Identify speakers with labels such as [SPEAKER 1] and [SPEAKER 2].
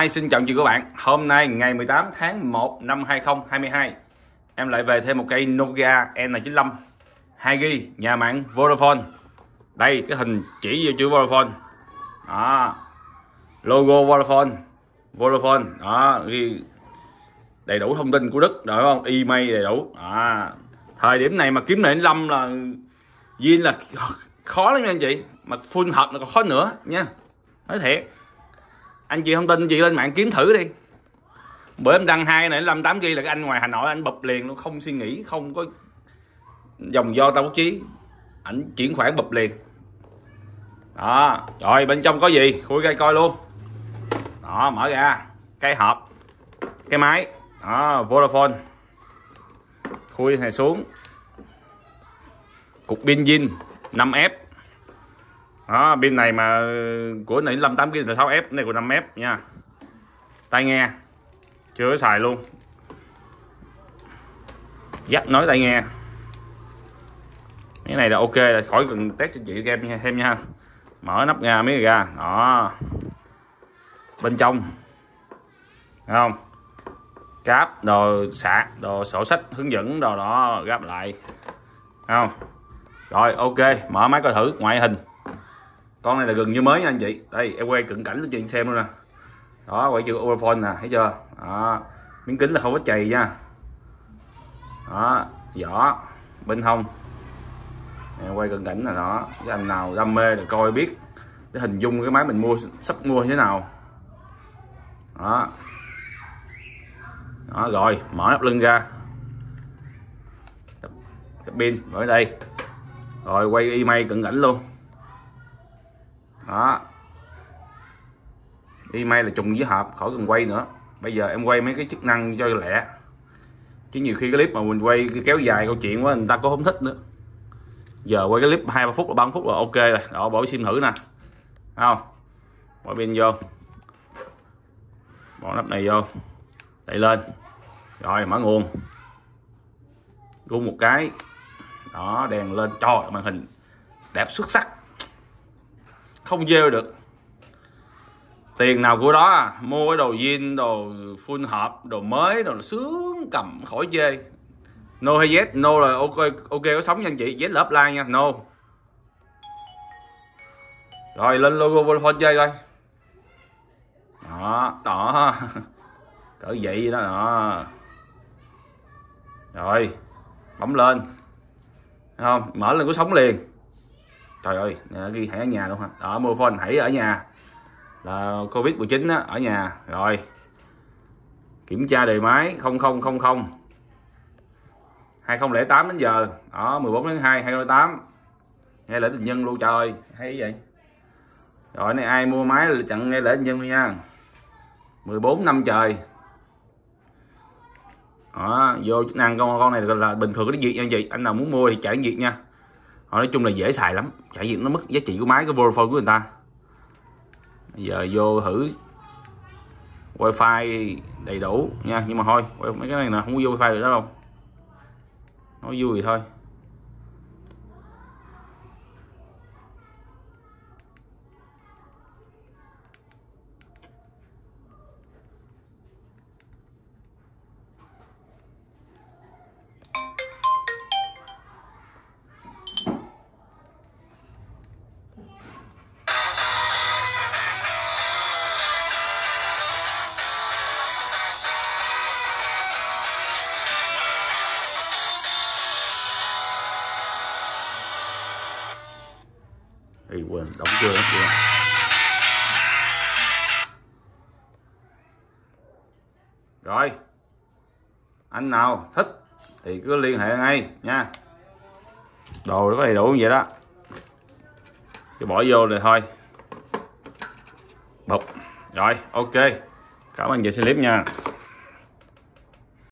[SPEAKER 1] Hi xin chào chị các bạn. Hôm nay ngày 18 tháng 1 năm 2022 Em lại về thêm một cây Nokia N95 2G nhà mạng Vodafone. Đây cái hình chỉ vô chữ Vodafone. Đó. Logo Vodafone Vodafone. Đó ghi đầy đủ thông tin của Đức đúng không? Email đầy đủ. À, Thời điểm này mà kiếm N95 là Zin là khó lắm nha anh chị Mà full hợp là còn khó nữa nha. Nói thiệt anh chị không tin chị lên mạng kiếm thử đi. Bữa em đăng hai này năm tám ghi là cái anh ngoài hà nội, anh bập liền luôn, không suy nghĩ, không có dòng do tao trí. Ảnh chuyển khoản bập liền. Đó, rồi, bên trong có gì? Khui cây coi luôn. Đó, mở ra, cái hộp, cái máy. Đó, Vodafone. Khui này xuống. Cục pin zin 5F đó pin này mà ờ, của này 58 kia là 6F này của 5F nha. Tai nghe. Chưa có xài luôn. Dắt nói tai nghe. Cái này là ok, là khỏi cần test cho chị em nha, thêm nha. Mở nắp ra mấy ra. Đó. Bên trong. Thấy không? Cáp đồ sạc đồ sổ sách, hướng dẫn đồ đó, gáp lại. Thấy không? Rồi, ok. Mở máy coi thử, ngoại hình con này là gần như mới nha anh chị. Đây, em quay cận cảnh cho chị xem luôn nè. Đó, quay chữ overphone nè, thấy chưa? Đó, miếng kính là không có chày nha. Đó, vỏ, bên hông. Em quay cận cảnh là đó. Cái anh nào đam mê là coi biết để hình dung cái máy mình mua, sắp mua như thế nào. Đó. Đó, rồi, mở nắp lưng ra. Cái pin ở đây. Rồi, quay email cận cảnh luôn đó. Email là trùng với hộp, khỏi cần quay nữa. Bây giờ em quay mấy cái chức năng cho lẹ. Chứ nhiều khi cái clip mà mình quay kéo dài câu chuyện quá, người ta có không thích nữa. Giờ quay cái clip hai ba phút là ba phút là ok rồi. Đó, bỏ sim thử nè. Không? Bỏ pin vô. Bỏ nắp này vô. Đẩy lên. Rồi, mở nguồn. Rung một cái. Đó, đèn lên. Cho màn hình đẹp xuất sắc không gieo được. Tiền nào của đó à? Mua cái đồ jean, đồ full hộp đồ mới, đồ sướng cầm khỏi chê. No hay yes? No là ok ok có sống nha anh chị. Yes là offline nha. No. Rồi, lên logo Vodafone chơi coi. Đó đó. Cỡ vậy đó đó. Rồi, bấm lên. Thấy không? Mở lên có sống liền trời ơi ghi hãy ở nhà luôn hả? Đó mua phone hãy ở nhà. Là covid 19 á ở nhà. Rồi. Kiểm tra đề máy 0000 2008 đến giờ. Đó 14 tháng 2 2008 nghe lễ tình nhân luôn trời ơi hay vậy? Rồi này ai mua máy là chặn nghe lễ tình nhân nha. 14 năm trời. Đó, vô chức năng con con này là bình thường cái việc nha anh chị? Anh nào muốn mua thì chạy việc nha. Ờ, nói chung là dễ xài lắm. Trải nghiệm nó mất giá trị của máy, cái Vodafone của người ta. Bây giờ vô thử wifi đầy đủ nha. Nhưng mà thôi, mấy cái này là không có vô wifi được đó đâu. Nói vui thì thôi. Thì quên, đóng chưa đóng chưa? Rồi, anh nào thích thì cứ liên hệ ngay nha. Đồ nó có đầy đủ như vậy đó. Cứ bỏ vô rồi thôi. Bục rồi, ok. Cảm ơn chị xem clip nha.